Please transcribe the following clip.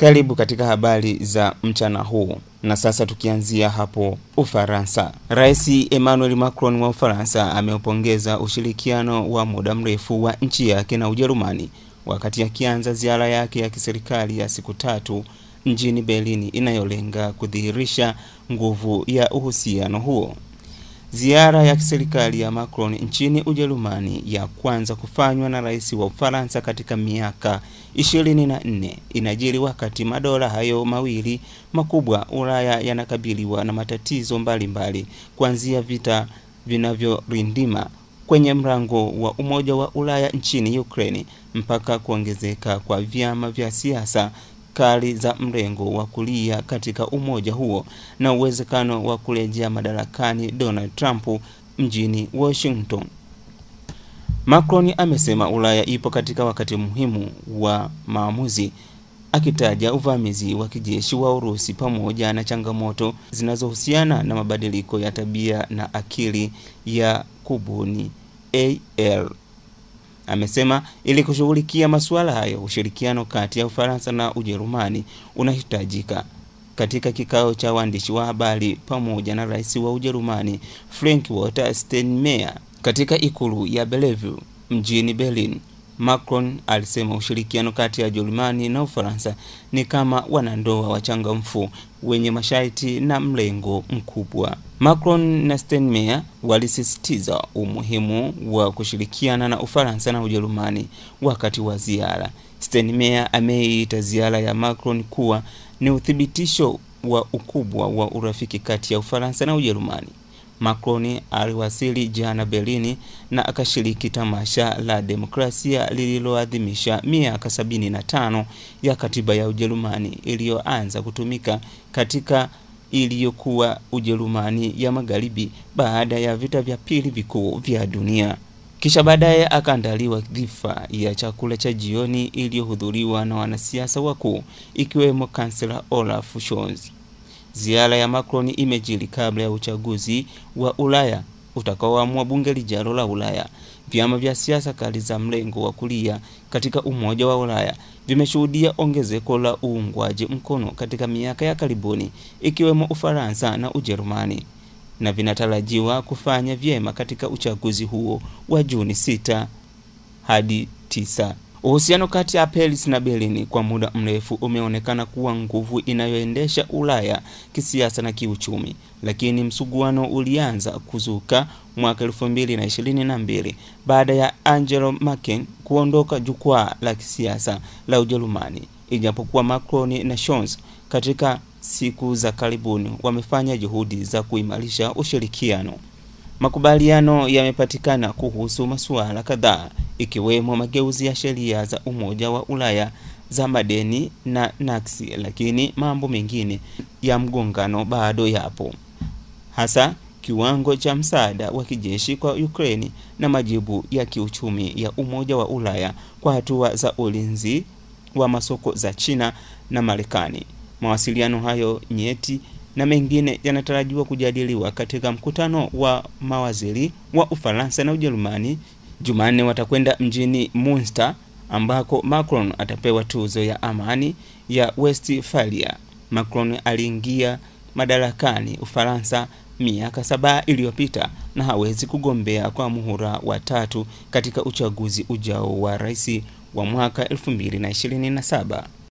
Karibu katika habari za mchana huu, na sasa tukianzia hapo Ufaransa. Rais Emmanuel Macron wa Ufaransa ameupongeza ushirikiano wa muda mrefu wa nchi yake na Ujerumani wakati akianza ziara yake ya kiserikali ya siku tatu mjini Berlin inayolenga kudhihirisha nguvu ya uhusiano huo. Ziara ya kiserikali ya Macron nchini Ujerumani ya kwanza kufanywa na rais wa Ufaransa katika miaka 24 inajiri wakati madola hayo mawili makubwa Ulaya yanakabiliwa na matatizo mbalimbali kuanzia vita vinavyorindima kwenye mrango wa Umoja wa Ulaya nchini Ukraine mpaka kuongezeka kwa vyama vya siasa kali za mrengo wa kulia katika umoja huo na uwezekano wa kurejea madarakani Donald Trump mjini Washington. Macron amesema Ulaya ipo katika wakati muhimu wa maamuzi, akitaja uvamizi wa kijeshi wa Urusi pamoja na changamoto zinazohusiana na mabadiliko ya tabia na akili ya kubuni AI. Amesema ili kushughulikia masuala hayo, ushirikiano kati ya Ufaransa na Ujerumani unahitajika. Katika kikao cha waandishi wa habari pamoja na rais wa Ujerumani Frank Walter Steinmeier katika ikulu ya Bellevue mjini Berlin, Macron alisema ushirikiano kati ya Ujerumani na Ufaransa ni kama wanandoa wachangamfu wenye masharti na mlengo mkubwa. Macron na Steinmeier walisisitiza umuhimu wa kushirikiana na Ufaransa na Ujerumani wakati wa ziara. Steinmeier ameita ziara ya Macron kuwa ni uthibitisho wa ukubwa wa urafiki kati ya Ufaransa na Ujerumani. Macron aliwasili jana Berlin na akashiriki tamasha la demokrasia lililoadhimisha miaka 75 ya katiba ya Ujerumani iliyoanza kutumika katika iliyokuwa Ujerumani ya Magharibi baada ya vita vya pili vikuu vya dunia. Kisha baadaye akaandaliwa dhifa ya chakula cha jioni iliyohudhuriwa na wanasiasa wakuu ikiwemo kansela Olaf Scholz. Ziara ya Macron imejiri kabla ya uchaguzi wa Ulaya utakaoamua bunge lijalo la Ulaya. Vyama vya siasa kali za mlengo wa kulia katika Umoja wa Ulaya vimeshuhudia ongezeko la uungwaji mkono katika miaka ya karibuni, ikiwemo Ufaransa na Ujerumani, na vinatarajiwa kufanya vyema katika uchaguzi huo wa Juni sita hadi 9. Uhusiano kati ya Paris na Berlin kwa muda mrefu umeonekana kuwa nguvu inayoendesha Ulaya kisiasa na kiuchumi, lakini msuguano ulianza kuzuka mwaka 2022 baada ya Angela Merkel kuondoka jukwaa la kisiasa la Ujerumani. Ijapokuwa Macron na Scholz katika siku za karibuni wamefanya juhudi za kuimarisha ushirikiano. Makubaliano yamepatikana kuhusu masuala kadhaa ikiwemo mageuzi ya sheria za Umoja wa Ulaya za madeni na naksi, lakini mambo mengine ya mgongano bado yapo, hasa kiwango cha msaada wa kijeshi kwa Ukraine na majibu ya kiuchumi ya Umoja wa Ulaya kwa hatua za ulinzi wa masoko za China na Marekani. Mawasiliano hayo nyeti na mengine yanatarajiwa kujadiliwa katika mkutano wa mawaziri wa Ufaransa na Ujerumani Jumanne. Watakwenda mjini Munster ambako Macron atapewa tuzo ya amani ya Westphalia. Macron aliingia madarakani Ufaransa miaka saba iliyopita na hawezi kugombea kwa muhula wa tatu katika uchaguzi ujao wa rais wa mwaka 2027.